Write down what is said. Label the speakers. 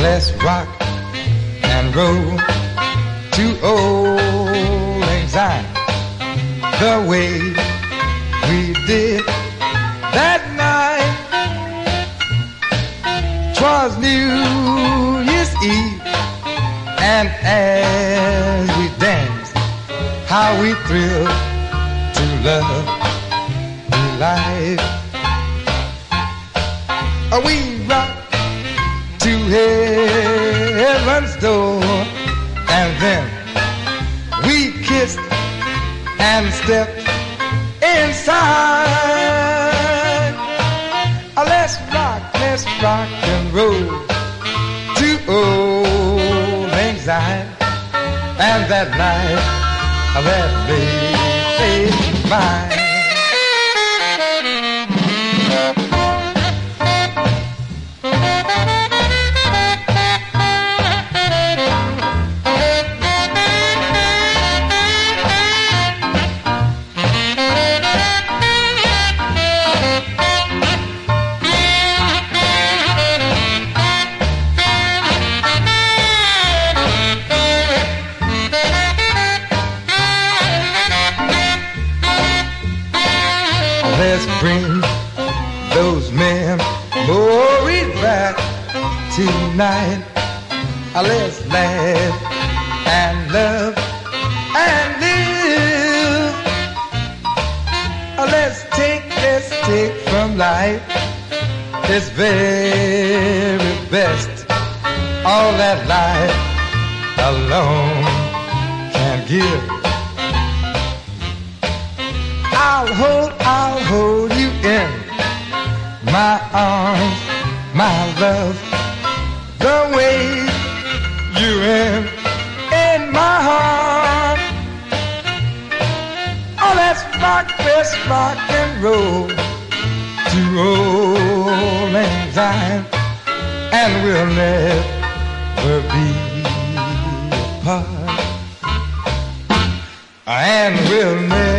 Speaker 1: let's rock and roll to old anxiety the way we did that night. Twas New Year's Eve, and as we danced, how we thrilled to love, to life. Oh, we rocked to heaven's door, and then we kissed and stepped inside. Uh, Let's rock, let's rock and roll to old anxiety. And that night, that baby mine. Let's bring those memories back tonight. Let's laugh and love and live. Let's take, let's take from life its very best. All that life alone can give. I'll hold, my arms, my love, the way you in, in my heart. Oh, let's rock, let's rock and roll to Auld Lang and we'll never be apart, and we'll never